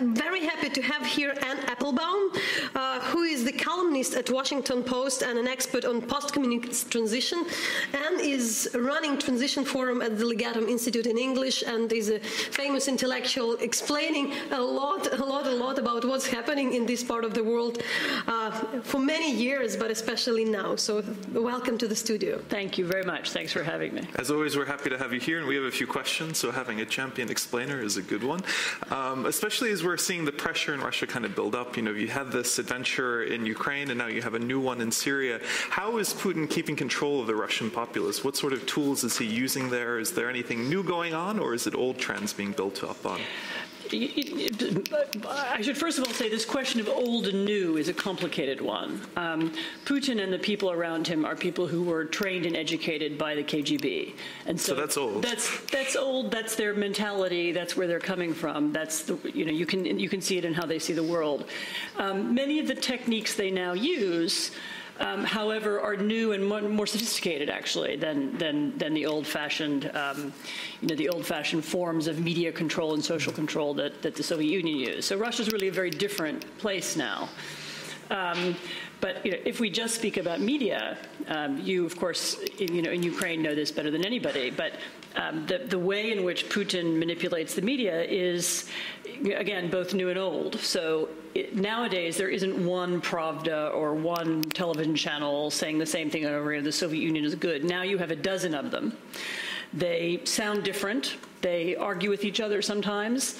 very happy to have here Anne Applebaum, uh, who is the columnist at Washington Post and an expert on post-communist transition. Anne is running Transition Forum at the Legatum Institute in English and is a famous intellectual explaining a lot, a lot, a lot about what's happening in this part of the world uh, for many years, but especially now. So welcome to the studio. Thank you very much. Thanks for having me. As always, we're happy to have you here, and we have a few questions, so having a champion explainer is a good one. Um, especially as we're seeing the pressure in Russia kind of build up. You know, you had this adventure in Ukraine, and now you have a new one in Syria. How is Putin keeping control of the Russian populace? What sort of tools is he using there? Is there anything new going on, or is it old trends being built up on? I should first of all say this question of old and new is a complicated one. Um, Putin and the people around him are people who were trained and educated by the KGB, and so, so that's old. That's that's old. That's their mentality. That's where they're coming from. That's the you know you can you can see it in how they see the world. Um, many of the techniques they now use um, however, are new and more, sophisticated actually than than than the old-fashioned, um, you know, the old-fashioned forms of media control and social control that that the Soviet Union used. So Russia is really a very different place now. Um, but you know, if we just speak about media, um, you, of course, in, you know, in Ukraine know this better than anybody. But um, the, the way in which Putin manipulates the media is, again, both new and old. So nowadays, there isn't one Pravda or one television channel saying the same thing over again. The Soviet Union is good. Now you have a dozen of them. They sound different. They argue with each other sometimes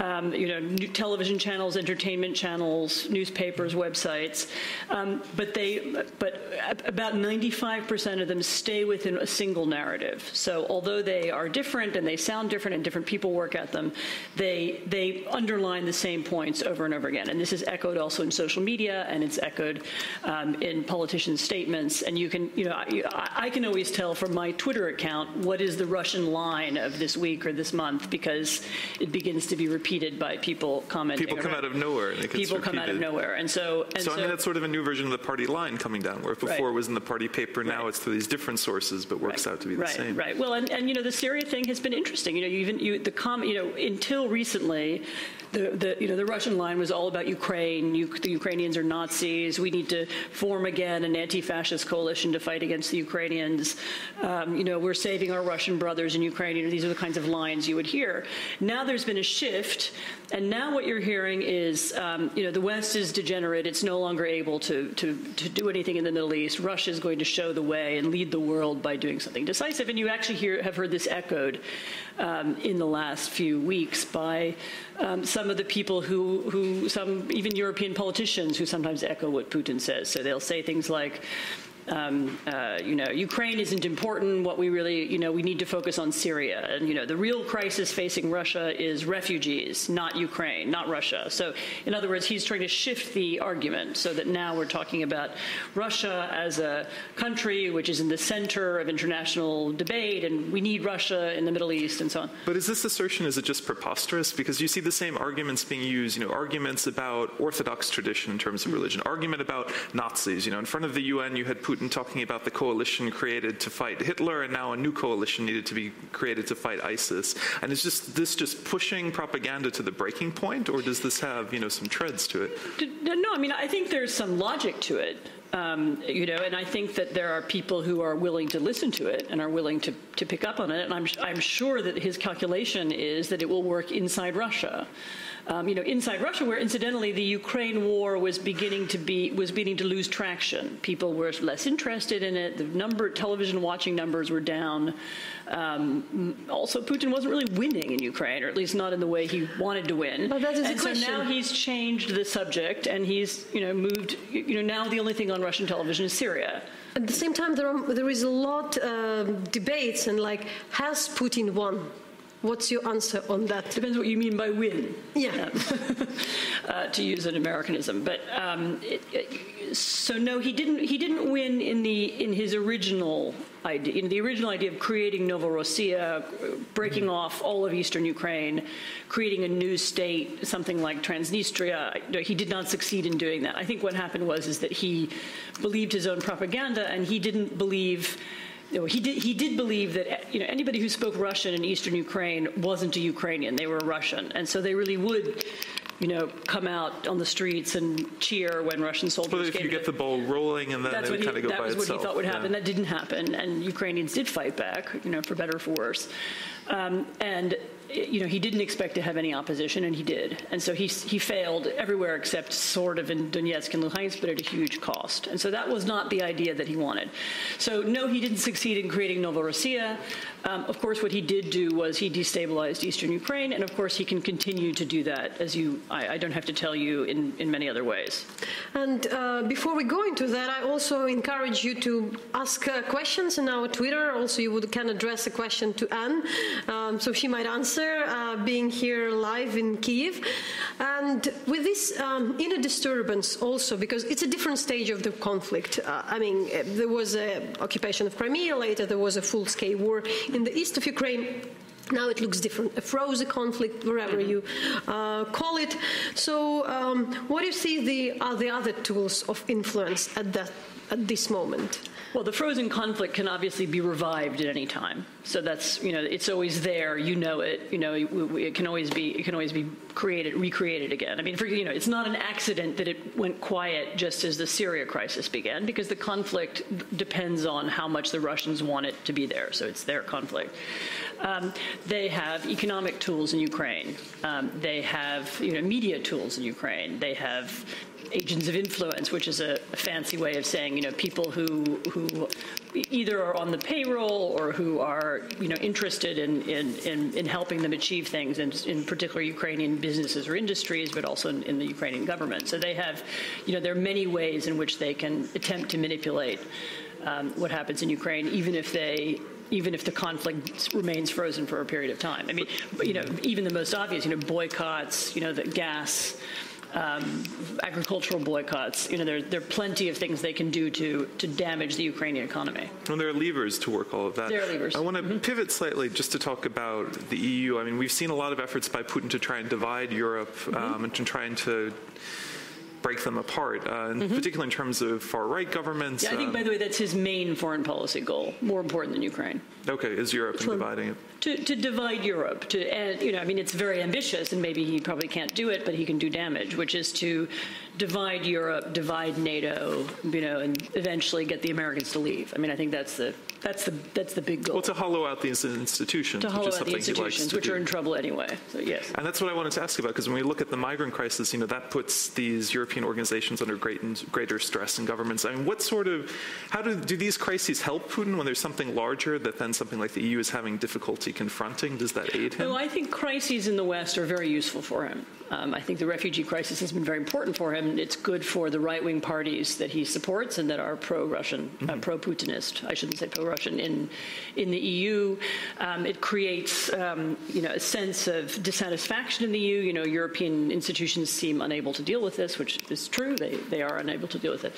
um, you know, television channels, entertainment channels, newspapers, websites. Um, but they, but about 95% of them stay within a single narrative. So although they are different and they sound different and different people work at them, they they underline the same points over and over again. And this is echoed also in social media and it's echoed um, in politicians' statements. And you can, you know, I, I can always tell from my Twitter account what is the Russian line of this week or this month because it begins to be repeated by people commenting. People come out of nowhere. people come out of nowhere, and so and so, so, I mean that's sort of a new version of the party line coming down, where before right. it was in the party paper, now right. it's through these different sources, but works right. out to be the right. same. Right. Well, and, and you know the Syria thing has been interesting. You know, you even you the com you know until recently, the, the, you know, the Russian line was all about Ukraine. The Ukrainians are Nazis. We need to form again an anti-fascist coalition to fight against the Ukrainians. Um, you know, we're saving our Russian brothers in Ukraine. You know, these are the kinds of lines you would hear. Now there's been a shift, and now what you're hearing is, um, you know, the West is degenerate. It's no longer able to, to, to do anything in the Middle East. Russia is going to show the way and lead the world by doing something decisive. And you actually hear, have heard this echoed um, in the last few weeks by um, some of the people who, who, some even European politicians who sometimes echo what Putin says. So they'll say things like, um, uh, you know, Ukraine isn't important. What we really, you know, we need to focus on Syria. And, you know, the real crisis facing Russia is refugees, not Ukraine, not Russia. So, in other words, he's trying to shift the argument so that now we're talking about Russia as a country which is in the center of international debate, and we need Russia in the Middle East and so on. But is this assertion, is it just preposterous? Because you see the same arguments being used, you know, arguments about Orthodox tradition in terms of religion, argument about Nazis. You know, in front of the UN, you had Putin talking about the coalition created to fight Hitler, and now a new coalition needed to be created to fight ISIS. And is just this just pushing propaganda to the breaking point, or does this have you know some treads to it? No, I mean I think there's some logic to it. Um, you know, and I think that there are people who are willing to listen to it and are willing to, to pick up on it. And I'm, I'm sure that his calculation is that it will work inside Russia um, you know, inside Russia, where incidentally the Ukraine war was beginning to be was beginning to lose traction. People were less interested in it. The number television watching numbers were down. Um, also, Putin wasn't really winning in Ukraine, or at least not in the way he wanted to win. But that is and so now he's changed the subject, and he's you know moved. You know now the only thing on Russian television is Syria. At the same time, there, are, there is a lot uh, debates and like, has Putin won? What's your answer on that? Depends what you mean by win. Yeah. uh, to use an Americanism, but um, it, it, so no, he didn't. He didn't win in the in his original idea. In the original idea of creating Novorossiya, breaking mm-hmm. off all of eastern Ukraine, creating a new state, something like Transnistria. He did not succeed in doing that. I think what happened was is that he believed his own propaganda, and he didn't believe you know, he did he did believe that you know anybody who spoke Russian in eastern Ukraine wasn't a Ukrainian; they were a Russian, and so they really would you know, come out on the streets and cheer when Russian soldiers. But if you to get the ball rolling and then that's what would he, kind of go that by was itself. what he thought would happen. Yeah. That didn't happen, and Ukrainians did fight back, you know, for better or for worse. Um, and you know, he didn't expect to have any opposition, and he did. And so he, he failed everywhere except sort of in Donetsk and Luhansk, but at a huge cost. And so that was not the idea that he wanted. So no, he didn't succeed in creating Novorossiya. Um, of course, what he did do was he destabilized eastern Ukraine, and of course he can continue to do that, as you, I, I don't have to tell you, in, in many other ways. And uh, before we go into that, I also encourage you to ask uh, questions in our Twitter. Also, you would can address a question to Anne, um, so she might answer, uh, being here live in Kiev. And with this um, inner disturbance also, because it's a different stage of the conflict. Uh, I mean, uh, there was an occupation of Crimea, later there was a full-scale war in the east of Ukraine. Now it looks different, a frozen conflict, wherever you uh, call it. So, um, what do you see the, are the other tools of influence at that at this moment? Well, the frozen conflict can obviously be revived at any time. So that's you know it's always there. You know it. You know it can always be it can always be created recreated again. I mean, for, you know it's not an accident that it went quiet just as the Syria crisis began because the conflict depends on how much the Russians want it to be there. So it's their conflict. Um, they have economic tools in Ukraine. Um, they have you know media tools in Ukraine. They have agents of influence, which is a, fancy way of saying, you know, people who who either are on the payroll or who are, you know, interested in in, in, in helping them achieve things, and in particular Ukrainian businesses or industries, but also in, in, the Ukrainian government. So they have, you know, there are many ways in which they can attempt to manipulate um, what happens in Ukraine, even if they even if the conflict remains frozen for a period of time. I mean, you know, even the most obvious, you know, boycotts, you know, the gas um, agricultural boycotts. You know, there, there are plenty of things they can do to, to damage the Ukrainian economy. Well, there are levers to work all of that. There are levers. I want to mm-hmm. pivot slightly just to talk about the EU. I mean, we've seen a lot of efforts by Putin to try and divide Europe mm-hmm. um, and to trying to break them apart, uh, in mm-hmm. particularly in terms of far right governments. Yeah, I think, um, by the way, that's his main foreign policy goal, more important than Ukraine. Okay, is Europe and dividing it? To, to divide Europe, to and you know, I mean, it's very ambitious, and maybe he probably can't do it, but he can do damage, which is to divide Europe, divide NATO, you know, and eventually get the Americans to leave. I mean, I think that's the that's the that's the big goal. Well, to hollow out these institutions, to hollow which is out the institutions, which do. are in trouble anyway. So yes. And that's what I wanted to ask about because when we look at the migrant crisis, you know, that puts these European organizations under great, greater stress and governments. I mean, what sort of how do do these crises help Putin when there's something larger that then something like the EU is having difficulty confronting? Does that aid him? Well, I think crises in the West are very useful for him. Um, I think the refugee crisis has been very important for him. It's good for the right-wing parties that he supports and that are pro-Russian, uh, mm-hmm. uh, pro-Putinist. I shouldn't say pro-Russian in in the EU. Um, it creates, um, you know, a sense of dissatisfaction in the EU. You know, European institutions seem unable to deal with this, which is true. They they are unable to deal with it,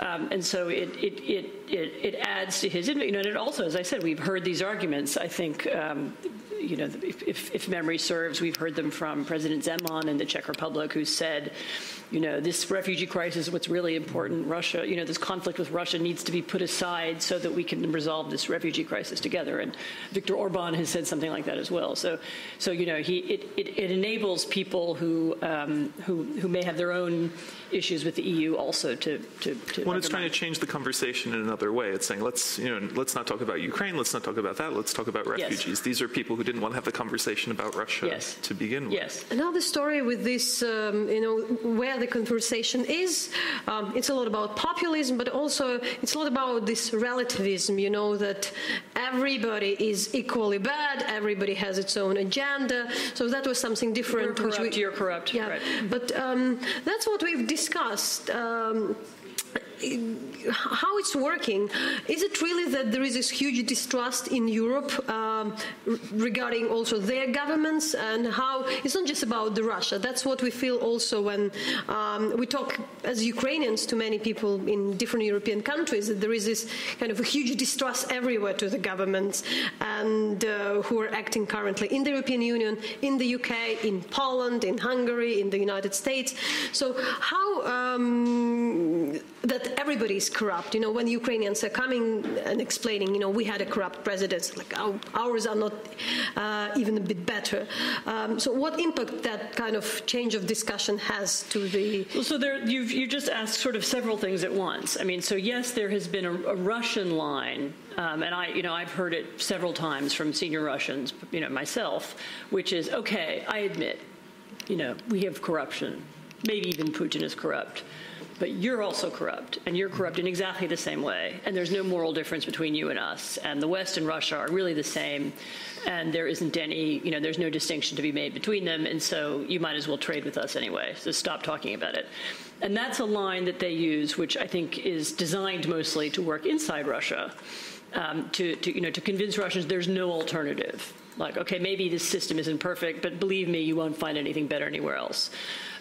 um, and so it it, it it it adds to his. You know, and it also, as I said, we've heard these arguments. I think um, you know, if, if, memory serves, we've heard them from President Zeman in the Czech Republic, who said, you know, this refugee crisis is what's really important. Russia, you know, this conflict with Russia needs to be put aside so that we can resolve this refugee crisis together. And Viktor Orban has said something like that as well. So, so you know, he it, it, it enables people who um, who who may have their own issues with the EU also to to. to when it's trying to change the conversation in another way, it's saying let's you know let's not talk about Ukraine, let's not talk about that, let's talk about refugees. Yes. These are people who didn't want to have the conversation about Russia yes. to begin with. Yes. Another story with this, um, you know, where the conversation is, um, it's a lot about populism, but also it's a lot about this relativism, you know, that everybody is equally bad, everybody has its own agenda. So that was something different. We're corrupt, we, you're corrupt. Yeah. Right. But um, that's what we've discussed. How it's working. Is it really that there is this huge distrust in Europe um, regarding also their governments and how it's not just about the Russia. That's what we feel also when um, we talk as Ukrainians to many people in different European countries that there is this kind of a huge distrust everywhere to the governments and uh, who are acting currently in the European Union, in the UK, in Poland, in Hungary, in the United States. So how um, that everybody is corrupt. You know, when the Ukrainians are coming and explaining, you know, we had a corrupt president, like our, ours are not uh, even a bit better. Um, so, what impact that kind of change of discussion has to the? Well, so there, you've you just asked sort of several things at once. I mean, so yes, there has been a, a Russian line um, and I, you know, I've heard it several times from senior Russians, you know, myself, which is, okay, I admit, you know, we have corruption. Maybe even Putin is corrupt. But you're also corrupt, and you're corrupt in exactly the same way. And there's no moral difference between you and us. And the West and Russia are really the same, and there isn't any, you know, there's no distinction to be made between them. And so you might as well trade with us anyway. So stop talking about it. And that's a line that they use, which I think is designed mostly to work inside Russia um, to, to, you know, to convince Russians there's no alternative. Like, okay, maybe this system isn't perfect, but believe me, you won't find anything better anywhere else.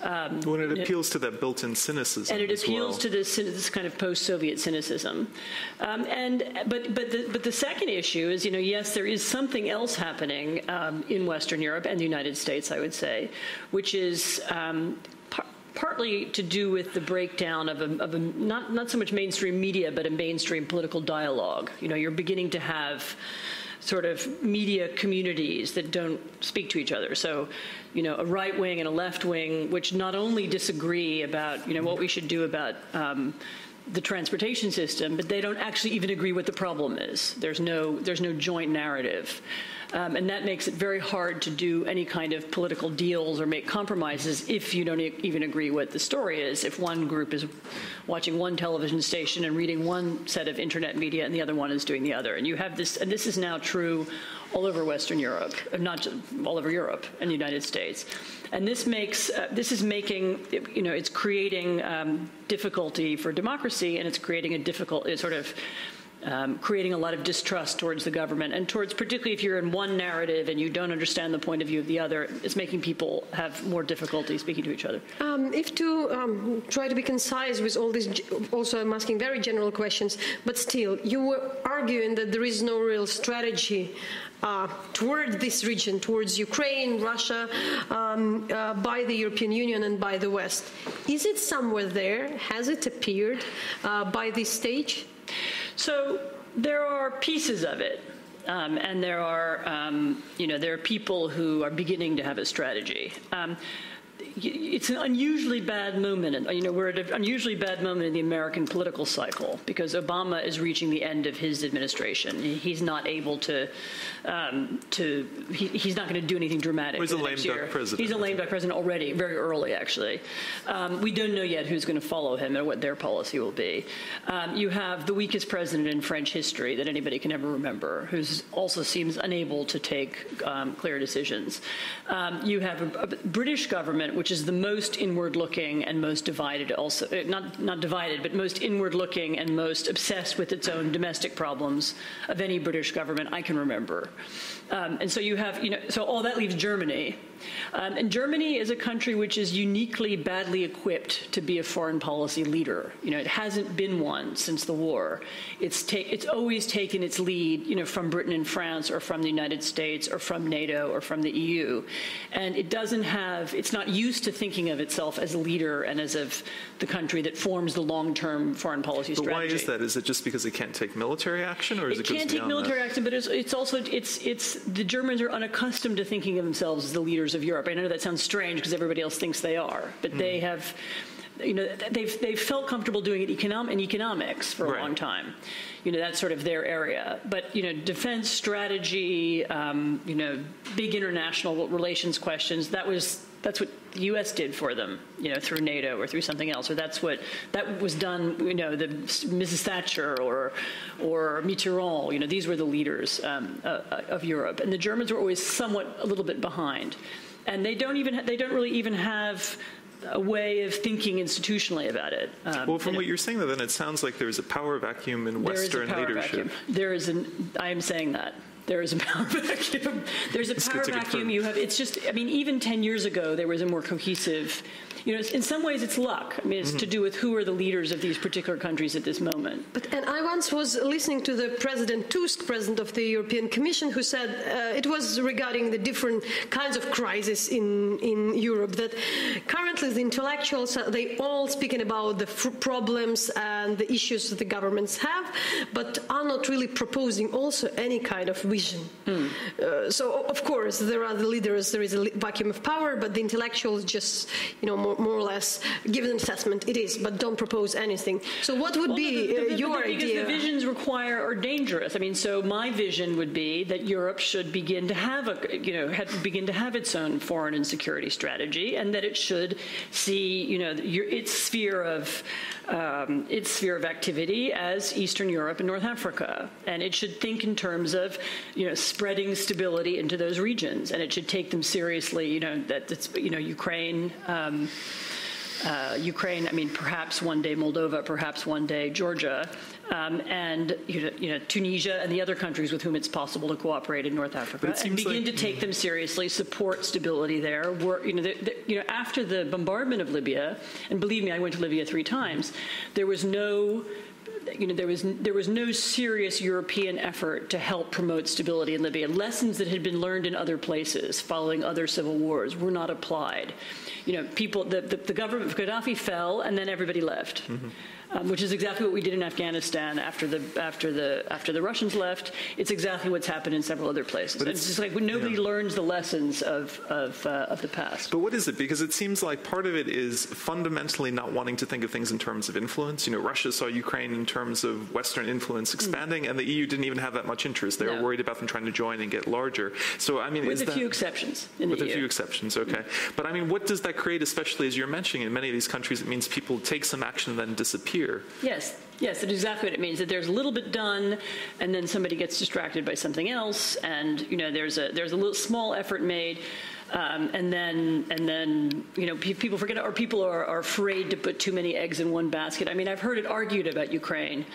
Um, when it appeals it, to that built-in cynicism, and it appeals well. to this, this, kind of post-Soviet cynicism, um, and but but the, but the second issue is, you know, yes, there is something else happening um, in Western Europe and the United States, I would say, which is um, partly to do with the breakdown of, a, of a, not, not so much mainstream media, but a mainstream political dialogue. You know, you're beginning to have sort of media communities that don't speak to each other. So, you know, a right wing and a left wing, which not only disagree about, you know, what we should do about um, the transportation system, but they don't actually even agree what the problem is. There's no, there's no joint narrative. Um, and that makes it very hard to do any kind of political deals or make compromises if you don't e- even agree what the story is. If one group is watching one television station and reading one set of internet media and the other one is doing the other. And you have this, and this is now true all over Western Europe, uh, not all over Europe and the United States. And this makes, uh, this is making, you know, it's creating um, difficulty for democracy and it's creating a difficult, sort of, um, creating a lot of distrust towards the government and towards, particularly if you're in one narrative and you don't understand the point of view of the other, it's making people have more difficulty speaking to each other. Um, if to um, try to be concise with all this, also I'm asking very general questions, but still, you were arguing that there is no real strategy uh, toward this region, towards Ukraine, Russia, um, uh, by the European Union and by the West. Is it somewhere there? Has it appeared uh, by this stage? So there are pieces of it. Um, and there are, um, you know, there are people who are beginning to have a strategy. Um, it's an unusually bad moment. And, you know, we're at an unusually bad moment in the American political cycle because Obama is reaching the end of his administration. He's not able to, um, to he, he's not going to do anything dramatic. He's a lame duck president. He's a lame duck president already, very early, actually. Um, we don't know yet who's going to follow him and what their policy will be. Um, you have the weakest president in French history that anybody can ever remember, who also seems unable to take um, clear decisions. Um, you have a, a British government, which is the most inward-looking and most divided also, uh, not, not divided, but most inward-looking and most obsessed with its own domestic problems of any British government I can remember. Um, and so you have, you know, so all that leaves Germany. Um, and Germany is a country which is uniquely badly equipped to be a foreign policy leader. You know, it hasn't been one since the war. It's, it's always taken its lead, you know, from Britain and France or from the United States or from NATO or from the EU. And it doesn't have, it's not used to thinking of itself as a leader and as of the country that forms the long-term foreign policy but strategy. Why is that? Is it just because it can't take military action, or is it, it can't take military that? action? But it's, it's also it's it's the Germans are unaccustomed to thinking of themselves as the leaders of Europe. I know that sounds strange because everybody else thinks they are, but mm. they have. You know, they've they've felt comfortable doing it econom- in economics for a right. long time. You know, that's sort of their area. But you know, defense strategy, um, you know, big international relations questions. That was that's what the U.S. did for them, you know, through NATO or through something else, or that's what that was done. You know, the Mrs. Thatcher or or Mitterrand. You know, these were the leaders um, uh, of Europe, and the Germans were always somewhat a little bit behind, and they don't even they don't really even have a way of thinking institutionally about it. Um, well, from what you're saying, though, then it sounds like there's a power vacuum in Western there is a power leadership. Vacuum. There is an. I am saying that. There is a power vacuum. There's a It's power vacuum. You have. It's just. I mean, even ten years ago, there was a more cohesive. You know, in some ways, it's luck. I mean, it's Mm-hmm. to do with who are the leaders of these particular countries at this moment. But, and I once was listening to the President Tusk, President of the European Commission, who said uh, it was regarding the different kinds of crisis in, in Europe that currently the intellectuals, uh, they all speaking about the problems and the issues that the governments have, but are not really proposing also any kind of vision. Uh, so, of course, there are the leaders, there is a vacuum of power, but the intellectuals just, you know, more, more or less give an assessment, it is, but don't propose anything. So what would Well, be the- the- uh, the- your because idea? the visions require are dangerous. I mean, so my vision would be that Europe should begin to have a, you know, have, begin to have its own foreign and security strategy, and that it should see, you know, your, its sphere of um, its sphere of activity as Eastern Europe and North Africa, and it should think in terms of, you know, spreading stability into those regions, and it should take them seriously. You know, that it's, you know, Ukraine. Um, uh, Ukraine, I mean, perhaps one day Moldova, perhaps one day Georgia, um, and you know, you know, Tunisia and the other countries with whom it's possible to cooperate in North Africa, and begin like- to take them seriously, support stability there. You know, the, the, you know, after the bombardment of Libya, and believe me, I went to Libya three times. There was no you know, there was there was no serious European effort to help promote stability in Libya. Lessons that had been learned in other places following other civil wars were not applied. You know, people, the, the, the government of Gaddafi fell, and then everybody left. Um, which is exactly what we did in Afghanistan after the after the after the Russians left. It's exactly what's happened in several other places. And it's- it's just like when nobody yeah. learns the lessons of of, uh, of the past. But what is it? Because it seems like part of it is fundamentally not wanting to think of things in terms of influence. You know, Russia saw Ukraine in terms of Western influence expanding, and the EU didn't even have that much interest. They were worried about them trying to join and get larger. So, I mean, with a that, few exceptions in with a few exceptions, okay. But I mean, what does that create, especially as you're mentioning in many of these countries? It means people take some action and then disappear. Yes, yes, that's exactly what it means. That there's a little bit done, and then somebody gets distracted by something else, and you know there's a there's a little small effort made, um, and then and then you know pe- people forget or people are, are afraid to put too many eggs in one basket. I mean, I've heard it argued about Ukraine.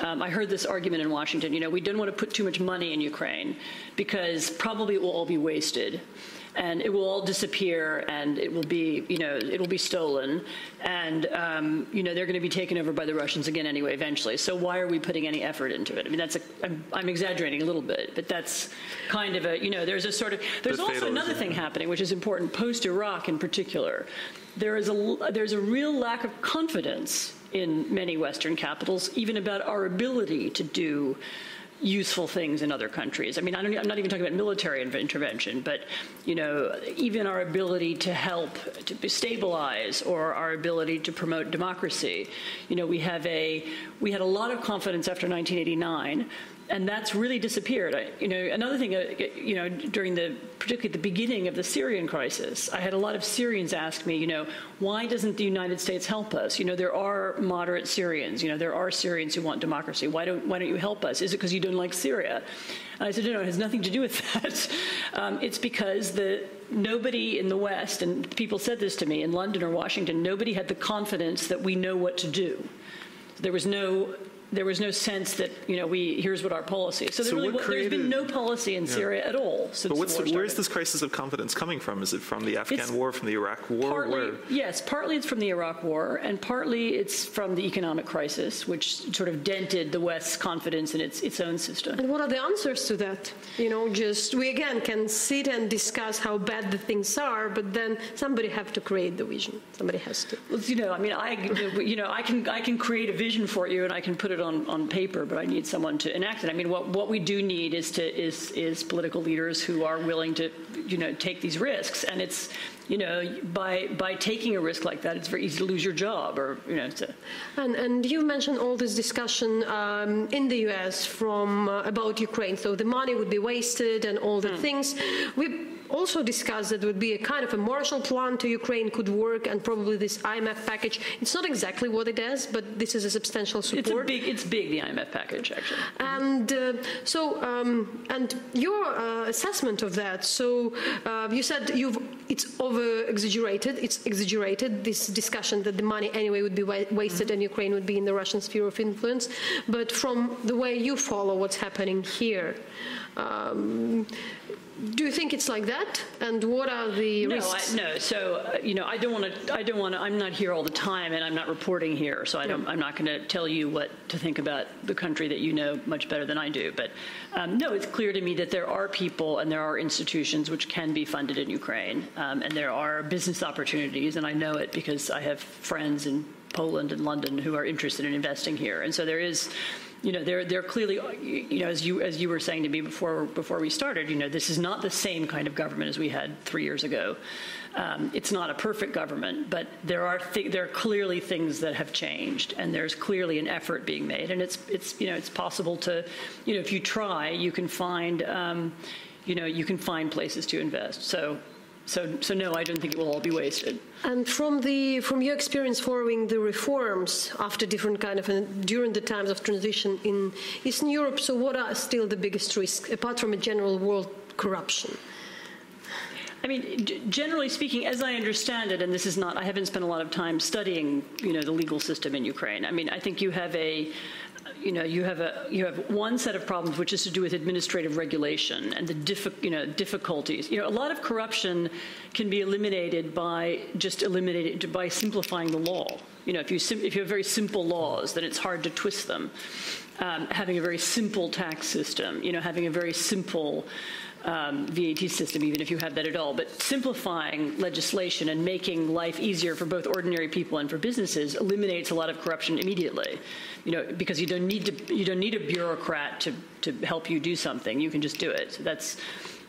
Um, I heard this argument in Washington. You know, we don't want to put too much money in Ukraine because probably it will all be wasted and it will all disappear and it will be you know it will be stolen. And um, you know they're going to be taken over by the Russians again anyway eventually. So why are we putting any effort into it? I mean that's a I'm, I'm exaggerating a little bit but that's kind of a you know there's a sort of there's The also another thing happening which is important post Iraq in particular. There is a there's a real lack of confidence in many Western capitals even about our ability to do useful things in other countries. I mean, I I'm not even talking about military intervention, but you know, even our ability to help to stabilize or our ability to promote democracy. You know, we have a we had a lot of confidence after 1989. And that's really disappeared. I, you know, another thing, uh, you know, during the, particularly the beginning of the Syrian crisis, I had a lot of Syrians ask me, you know, why doesn't the United States help us? You know, there are moderate Syrians. You know, there are Syrians who want democracy. Why don't Why don't you help us? Is it because you don't like Syria? And I said, no, no, it has nothing to do with that. Um, it's because the nobody in the West, and people said this to me in London or Washington, nobody had the confidence that we know what to do. There was no there was no sense that you know we here's what our policy is. So, there So really, what wa- there's been no policy in Syria at all since But what's the war where's this crisis of confidence coming from? Is it from the Afghan It's war, from the Iraq war? Partly, Where? yes, partly it's from the Iraq War, and partly it's from the economic crisis, which sort of dented the West's confidence in its its own system. And what are the answers to that? You know, just we again can sit and discuss how bad the things are, but then somebody have to create the vision. Somebody has to. Well, You know, I mean, I, you know, I can, I can create a vision for you, and I can put it on, on paper, but I need someone to enact it. I mean, what, what we do need is to is is political leaders who are willing to, you know, take these risks, and it's, you know, by by taking a risk like that, it's very easy to lose your job, or you know, to, And, and you mentioned all this discussion um, in the U.S. from uh, about Ukraine. So the money would be wasted and all the things. We also discussed that would be a kind of a Marshall Plan to Ukraine could work, and probably this IMF package. It's not exactly what it is, but this is a substantial support. it's big, it's big, the IMF package, actually. And uh, so, um, and your uh, assessment of that. So, uh, you said you've it's over exaggerated. It's exaggerated this discussion that the money anyway would be wa- wasted and Ukraine would be in the Russian sphere of influence. But from the way you follow what's happening here. Um, do you think it's like that? And what are the No, risks? I, no. So uh, you know, I don't want to. I don't want to. I'm not here all the time, and I'm not reporting here, so I don't. I'm not going to tell you what to think about the country that you know much better than I do. But um, no, it's clear to me that there are people and there are institutions which can be funded in Ukraine, um, and there are business opportunities, and I know it because I have friends in Poland and London who are interested in investing here, and so there is you know, they're clearly, you know, as you as you were saying to me before before we started, you know, this is not the same kind of government as we had three years ago. Um, it's not a perfect government, but there are th- there are clearly things that have changed, and there's clearly an effort being made, and it's it's you know it's possible to, you know, if you try, you can find, um, you know, you can find places to invest. So. So, so no, I don't think it will all be wasted. And from the from your experience following the reforms after different kind of uh, during the times of transition in Eastern Europe, so what are still the biggest risks apart from a general world corruption? I mean, generally speaking, as I understand it, and this is not, I haven't spent a lot of time studying, you know, the legal system in Ukraine. I mean, I think you have a, you know, you have a, you have one set of problems which is to do with administrative regulation and the, diffi- you know, difficulties. You know, a lot of corruption can be eliminated by just eliminating by simplifying the law. You know, if you if you have very simple laws, then it's hard to twist them. Um, having a very simple tax system, you know, having a very simple um, VAT system, even if you have that at all. But simplifying legislation and making life easier for both ordinary people and for businesses eliminates a lot of corruption immediately. You know, because you don't need to you don't need a bureaucrat to to help you do something. You can just do it. So that's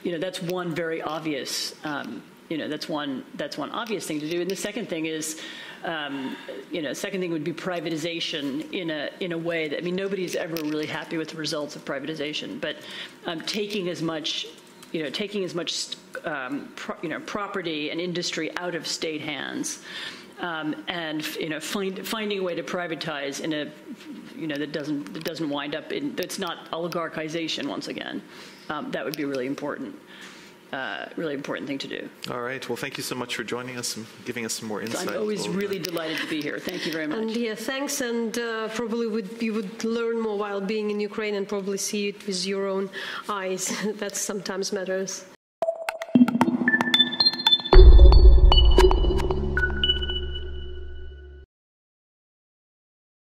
you know that's one very obvious. Um, you know that's one that's one obvious thing to do. And the second thing is. Um, you know, second thing would be privatization in a in a way that I mean nobody's ever really happy with the results of privatization, but um, taking as much you know, taking as much, um, you know, property and industry out of state hands, um, and you know, find, finding a way to privatize in a, you know, that doesn't that doesn't wind up in that's not oligarchization once again. Um, that would be really important. Uh, really important thing to do. All right. Well, thank you so much for joining us and giving us some more insight. I'm always Well, really delighted to be here. Thank you very much. And yeah, thanks. And uh, probably would, you would learn more while being in Ukraine and probably see it with your own eyes. that sometimes matters.